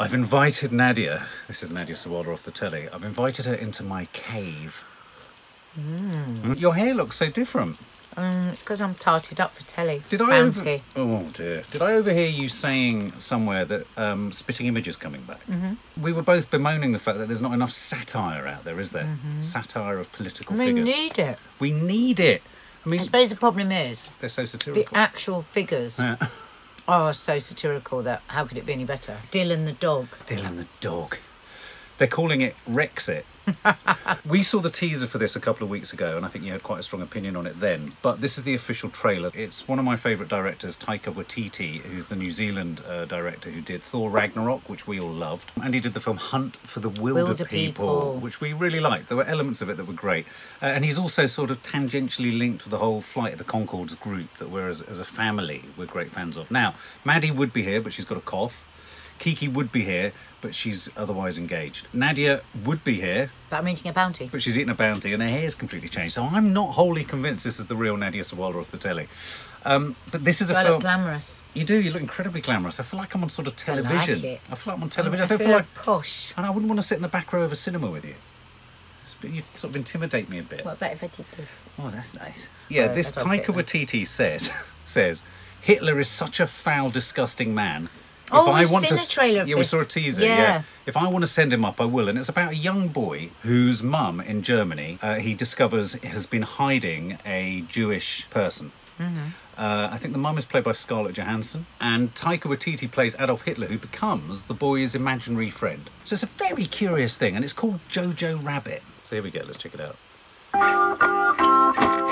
I've invited Nadia. This is Nadia Sawalha off the telly. I've invited her into my cave. Mm. Your hair looks so different. Um, it's because I'm tarted up for telly. Did I? Over- Bounty. oh dear. Did I overhear you saying somewhere that um, Spitting Image is coming back? Mm-hmm. We were both bemoaning the fact that there's not enough satire out there, is there? Satire of political We figures. We need it. we need it. I mean, I suppose the problem is they're so satirical. the actual figures Yeah. are so satirical that how could it be any better? Dylan the dog. Dylan the dog. They're calling it Rexit. we saw the teaser for this a couple of weeks ago, and I think you had quite a strong opinion on it then. But this is the official trailer. It's one of my favourite directors, Taika Waititi, who's the New Zealand uh, director who did Thor Ragnarok, which we all loved, and he did the film Hunt for the Wilder, Wilder People, People. which we really liked. There were elements of it that were great, uh, and he's also sort of tangentially linked with the whole Flight of the Conchords group that we're as, as a family we're great fans of. Now, Maddie would be here, but she's got a cough. Kiki would be here, but she's otherwise engaged. Nadia would be here, But I'm eating a bounty. but she's eaten a bounty and her hair's completely changed. So I'm not wholly convinced this is the real Nadia Sawalha off the telly. Um, but this is a Do I film. look glamorous? you do. You look incredibly glamorous. I feel like I'm on sort of television. it. I feel like I'm on television. I, I don't feel feel like, posh. and I wouldn't want to sit in the back row of a cinema with you. But you sort of intimidate me a bit. What about if I did this? Oh, that's nice. Yeah, Well, this I Taika. Waititi says says Hitler is such a foul, disgusting man. If Oh, I we've want seen to, a trailer of yeah, we saw a teaser. Yeah. Yeah. If I want to send him up, I will. And it's about a young boy whose mum in Germany uh, he discovers has been hiding a Jewish person. Mm-hmm. Uh, I think the mum is played by Scarlett Johansson, and Taika Waititi plays Adolf Hitler, who becomes the boy's imaginary friend. So it's a very curious thing, and it's called Jojo Rabbit. So here we go. Let's check it out.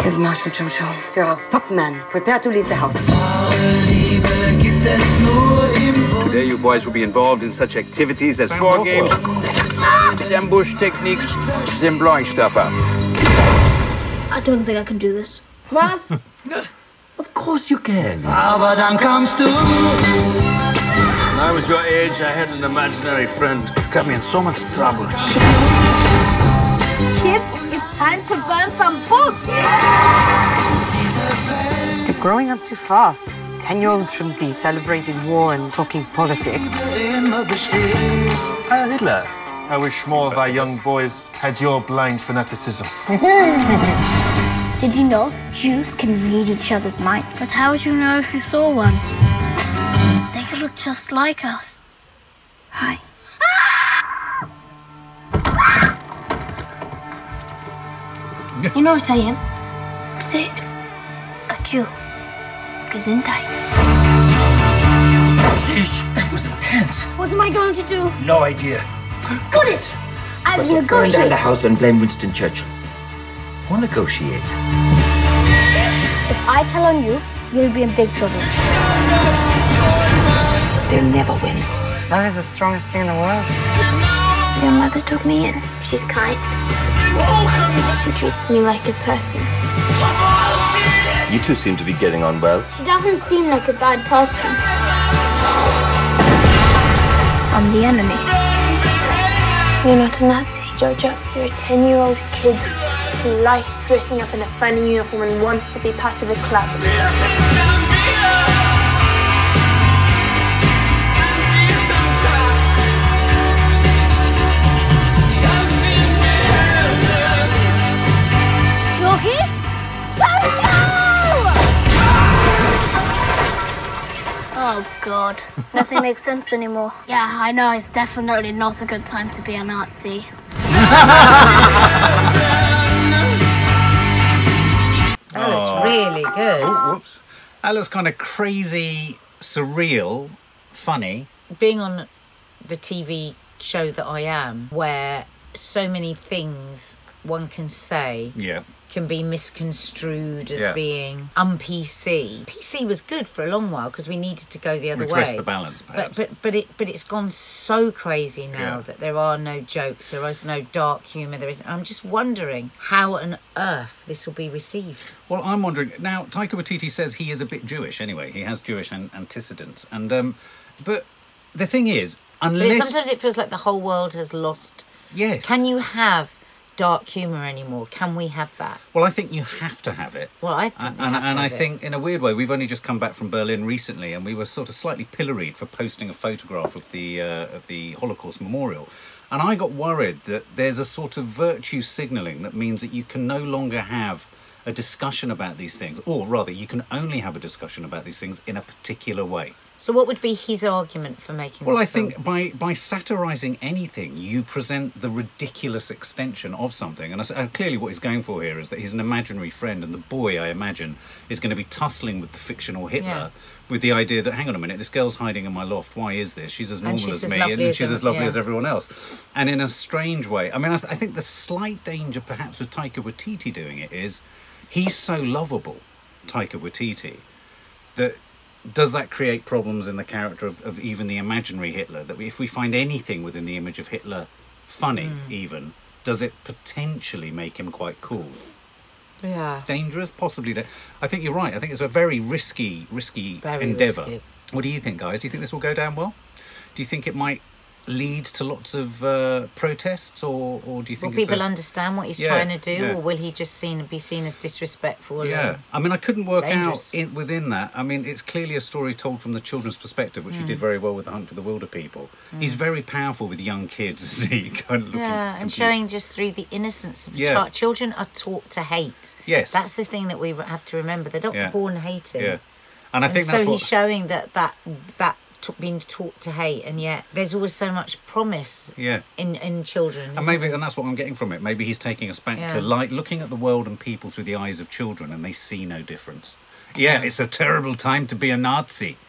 Here's Marshal Jojo. You're our top man. Prepare to leave the house. Today, you boys will be involved in such activities as Sam war Rockwell. games, ambush techniques, and blowing stuff up. I don't think I can do this. Was? Of course you can. When I was your age, I had an imaginary friend. Got me in so much trouble. Kids, it's time to burn some books. You're growing up too fast. Ten-year-olds shouldn't be celebrating war and talking politics. Heil Hitler. I wish more of our young boys had your blind fanaticism. Did you know Jews can read each other's minds? But how would you know if you saw one? They could look just like us. Hi. Ah! you know what I am? Say it. A Jew. Gesundheit. Sheesh, that was intense. What am I going to do? No idea. Got it! I will Burn down negotiate. the house and blame Winston Churchill. Or negotiate. If I tell on you, you'll be in big trouble. They'll never win. Love is the strongest thing in the world. Your mother took me in. She's kind. She treats me like a person. You two seem to be getting on well. She doesn't seem like a bad person. I'm the enemy. You're not a Nazi, Jojo. You're a 10 year old kid who likes dressing up in a funny uniform and wants to be part of a club. God. Nothing makes sense anymore. Yeah, I know. It's definitely not a good time to be a Nazi. That looks oh. really good. Oh, whoops. That looks kind of crazy, surreal, funny. Being on the TV show that I am, where so many things one can say Yeah. Can be misconstrued as Yeah. being un-PC. PC was good for a long while because we needed to go the other Redress way. the balance, But perhaps. but but it but it's gone so crazy now Yeah. that there are no jokes, there is no dark humour. there isn't. I'm just wondering how on earth this will be received. Well, I'm wondering now. Taika Waititi says he is a bit Jewish. Anyway, he has Jewish an- antecedents, and um, but the thing is, But unless sometimes it feels like the whole world has lost. yes, Can you have dark humour anymore. Can we have that? Well, I think you have to have it. Well, I And, we and, have to and I it. think, in a weird way, we've only just come back from Berlin recently, and we were sort of slightly pilloried for posting a photograph of the uh, of the Holocaust memorial. And I got worried that there's a sort of virtue signalling that means that you can no longer have a discussion about these things, or rather, you can only have a discussion about these things in a particular way. So, what would be his argument for making? Well, I film? think by by satirizing anything, you present the ridiculous extension of something. And, I and uh, clearly, what he's going for here is that he's an imaginary friend, and the boy, I imagine, is going to be tussling with the fictional Hitler. Yeah. With the idea that, hang on a minute, this girl's hiding in my loft. Why is this? She's as normal she's as as me, and as she's as lovely yeah. as everyone else. And in a strange way, I mean, I, th- I think the slight danger, perhaps, with Taika Waititi doing it is he's so lovable, Taika Waititi, that does that create problems in the character of, of even the imaginary Hitler? That we, if we find anything within the image of Hitler funny, Hmm. even, does it potentially make him quite cool? yeah. Dangerous? Possibly. Da- I think you're right. I think it's a very risky, risky Very endeavour. risky. What do you think, guys? Do you think this will go down well? Do you think it might lead to lots of uh, protests, or, or do you Will think it's people a- understand what he's Yeah, trying to do, yeah. or will he just seen be seen as disrespectful? Yeah, I mean, I couldn't work Dangerous. out in, within that. I mean, it's clearly a story told from the children's perspective, which he Hmm. did very well with the Hunt for the Wilder People. He's very powerful with young kids, isn't he? Kind of looking Yeah, and confused. showing just through the innocence of Yeah. child. Children are taught to hate. Yes. That's the thing that we have to remember. They're not born hating. Yeah, and I And think so that's what. he's showing that that that being taught to hate, and yet there's always so much promise yeah. in in children. And maybe, there? and that's what I'm getting from it. Maybe he's taking us back Yeah. to like looking at the world and people through the eyes of children, and they see no difference. Yeah, it's a terrible time to be a Nazi.